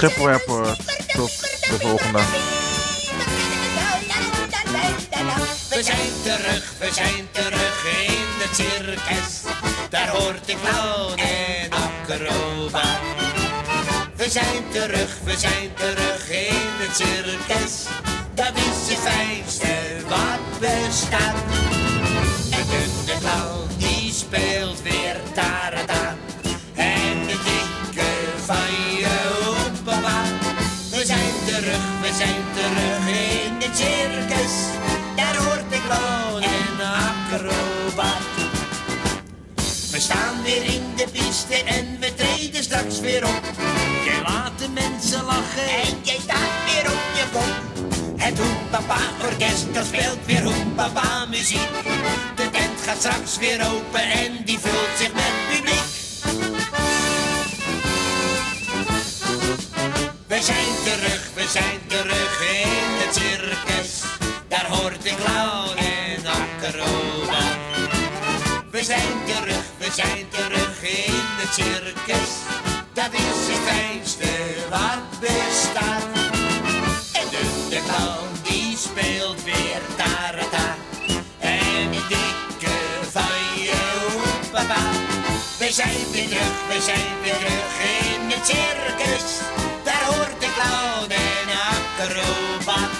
schipwerpen. Tot de volgende. We zijn terug, we zijn terug in het circus. Daar hoort de clown en acrobaat. We zijn terug, we zijn terug in het circus. Dat is het fijnste wat bestaat. En de clown die speelt weer tarata. Terug, we zijn terug in het circus. Daar hoort de clown en de acrobaat. We staan weer in de piste en we treden straks weer op. Jij laat de mensen lachen en jij staat weer op je kop. Het Hoempapa orkest dat speelt weer Hoempapa muziek. De tent gaat straks weer open en die vult We zijn terug, we zijn terug in het circus. Daar hoort de clown en acrobaat. We zijn terug, we zijn terug in het circus. Dat is het fijnste wat bestaat. En de, de clown die speelt weer tarata. En die dikke van je papa. We zijn weer terug, we zijn weer terug in het circus. Clown en acrobaat.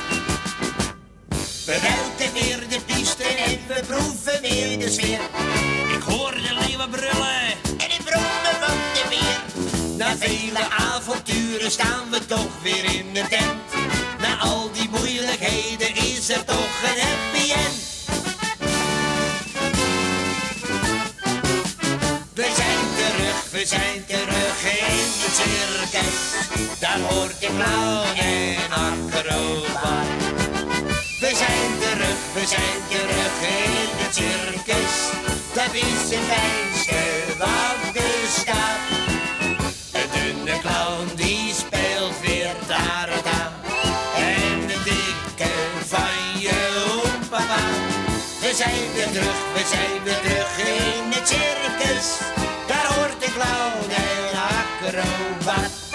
We ruiken weer de piste en we proeven weer de sfeer. Ik hoor de leeuwen brullen en ik brommen van de weer. Na vele avonturen staan we toch weer in de tent. We zijn terug in het circus. Daar hoort de clown en acrobaat. We zijn terug, we zijn terug in het circus. Dat is het fijnste zijn weer terug, we zijn weer terug in het circus. Daar hoort de clown en acrobaat.